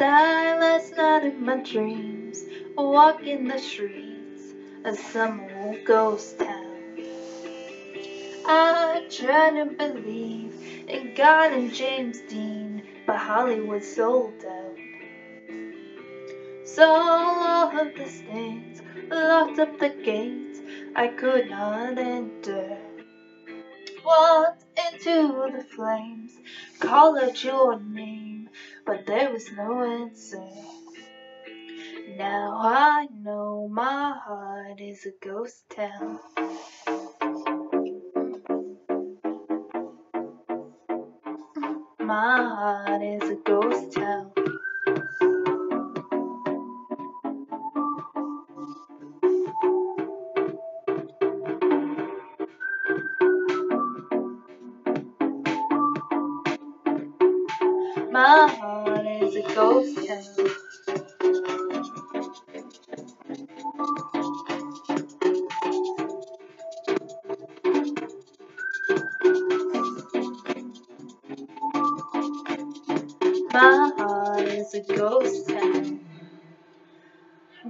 Died last night in my dreams, walking the streets of some old ghost town. I try to believe in God and James Dean, but Hollywood sold out. So all of the stains locked up the gates, I could not enter. Walked into the flames, called out your name, but there was no answer. Now I know my heart is a ghost town. My heart is a ghost town. My heart is a ghost town. My heart is a ghost town.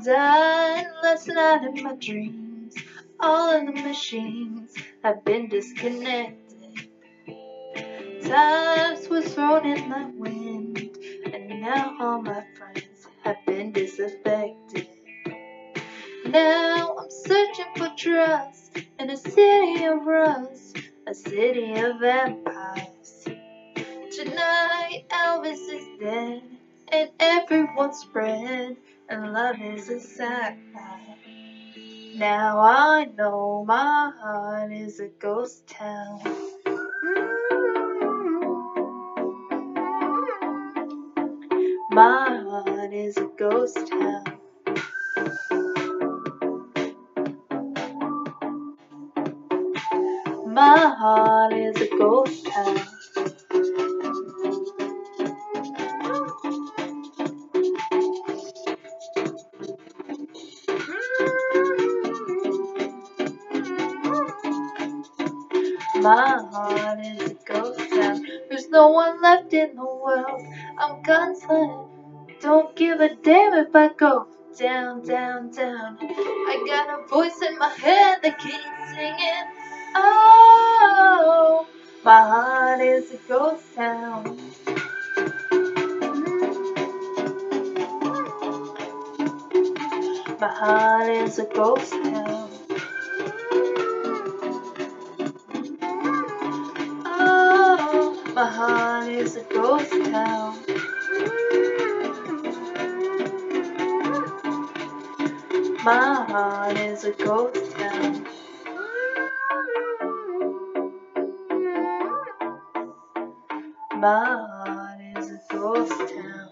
Died last night in my dreams. All of the machines have been disconnected. Times was thrown in the wind, Now I'm searching for trust in a city of rust, a city of vampires. Tonight Elvis is dead, and everyone's spread, and love is a sacrifice. Now I know my heart is a ghost town. Mm-hmm. My heart is a ghost town. My heart is a ghost town. My heart is a ghost town. There's no one left in the world. I'm gunslinger. Don't give a damn if I go down, down, down. I got a voice in my head that keeps singing. My heart is a ghost town. My heart is a ghost town. Oh, my heart is a ghost town. My heart is a ghost town. My heart is a ghost town.